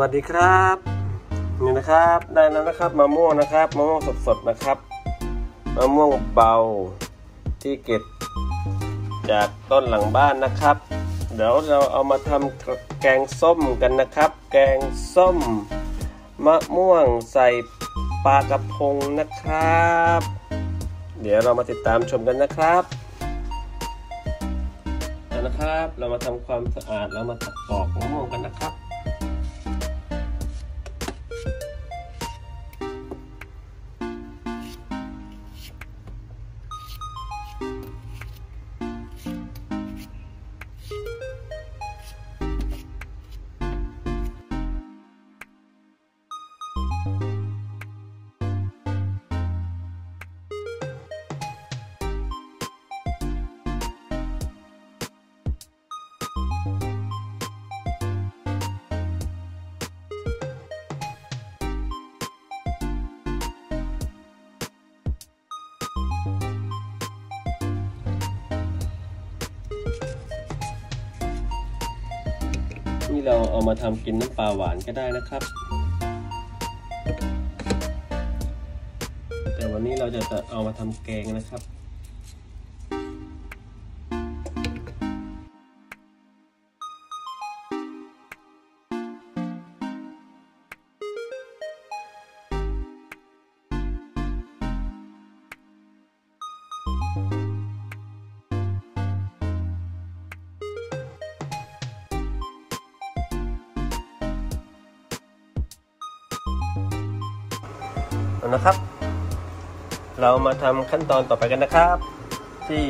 วัสดีครับ นี่นะครับได้แล้วนะครับมะม่วงนะครับมะม่วงสดๆนะครับมะม่วงเบาที่เก็บจากต้นหลังบ้านนะครับ เดี๋ยวเราเอามาทำแกงส้มกันนะครับ แกงส้ม มะม่วงใส่ปลากระพงนะครับ เดี๋ยวเรามาติดตามชมกันนะครับนะครับ เรามาทำความสะอาดแล้วมาตัดปอกมะม่วงกันนะครับ นี่เราเอามาทำกินน้ำปลาหวานก็ได้นะครับ แต่วันนี้เราจะเอามาทำแกงนะครับ นะครับ เรามาทำขั้นตอนต่อไปกันนะครับ ที่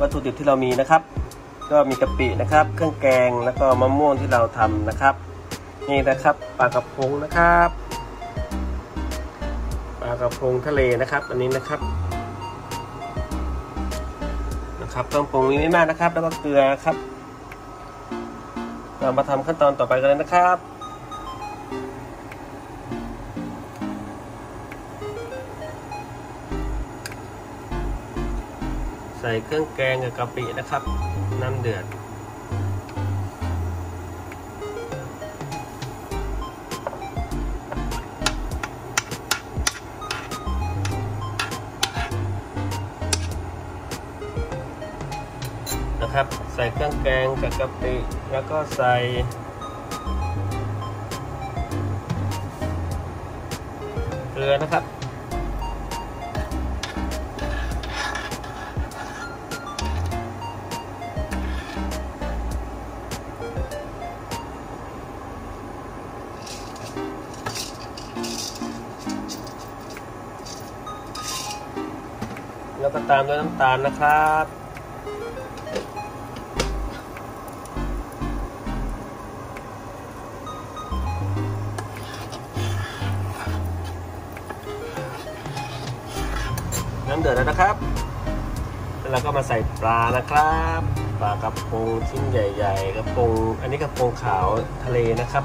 วัตถุดิบที่เรามีนะครับ ก็มีกะปินะครับ เครื่องแกงแล้วก็มะม่วงที่เราทำนะครับ นี่นะครับปลากระพงนะครับปลากระพงทะเลนะครับ อันนี้นะครับนะครับเครื่องปรุงมีไม่มากนะครับ แล้วก็เกลือครับ เรามาทำขั้นตอนต่อไปกันเลยนะครับ ใส่เครื่องแกงกับกะปินะครับ น้ำเดือด นะครับ ใส่เครื่องแกงกับกะปิ แล้วก็ใส่เกลือนะครับ ก็ตามด้วยน้ำตาลนะครับ น้ำเดือดแล้วนะครับ แล้วเราก็มาใส่ปลานะครับ ปลากระพงชิ้นใหญ่ ๆกระพงอันนี้กระพงขาวทะเลนะครับ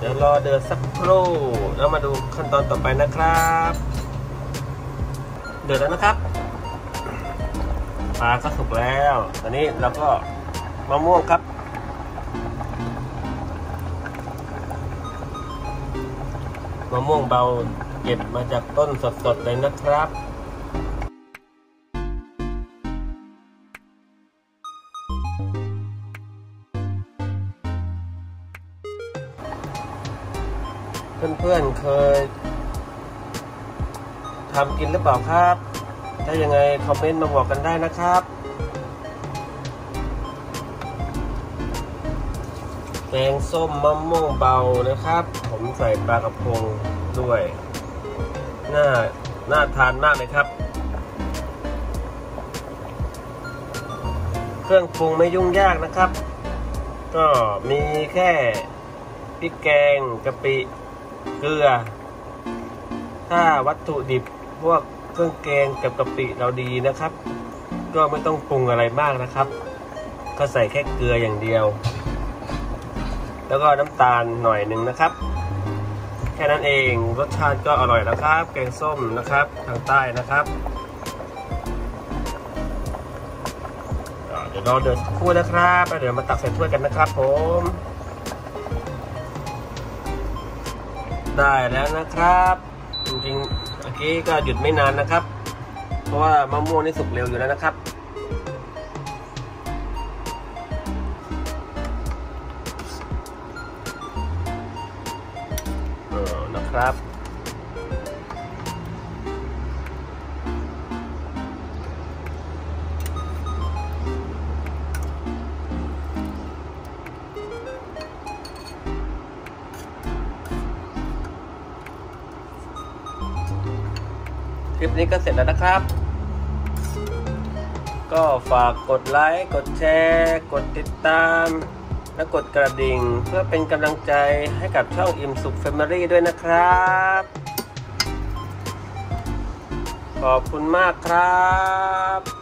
เดี๋ยวรอเดือดสักครู่แล้วมาดูขั้นตอนต่อไปนะครับ เดือดแล้วนะครับปลาก็สุกแล้ว ตอนนี้เราก็มะม่วงครับมะม่วงเบาเก็บมาจากต้นสดๆเลยนะครับ เพื่อนๆเคยทำกินหรือเปล่าครับ ถ้ายังไงคอมเมนต์มาบอกกันได้นะครับ แกงส้มมะม่วงเบานะครับ ผมใส่ปลากระพงด้วย น่า น่าทานมากเลยครับ เครื่องปรุงไม่ยุ่งยากนะครับ ก็มีแค่พริกแกงกะปิ เกลือ ถ้าวัตถุดิบพวกเครื่องแกงกับกะปิเราดีนะครับ ก็ไม่ต้องปรุงอะไรมากนะครับ ก็ใส่แค่เกลืออย่างเดียว แล้วก็น้ำตาลหน่อยหนึ่งนะครับ แค่นั้นเองรสชาติก็อร่อยแล้วครับ แกงส้มนะครับทางใต้นะครับเดี๋ยวรอเดือดสักครู่นะครับแล้วเดี๋ยวมาตักใส่ถ้วยกันนะครับผม ได้แล้วนะครับ จริงๆเมื่อกี้ก็หยุดไม่นานนะครับ เพราะว่ามะม่วงนี่สุกเร็วอยู่แล้วนะครับเออนะครับ คลิปนี้ก็เสร็จแล้วนะครับ ก็ฝากกดไลค์กดแชร์ กดติดตาม และกดกระดิ่ง เพื่อเป็นกำลังใจให้กับช่องอิ่มสุขแฟมิลี่ด้วยนะครับ ขอบคุณมากครับ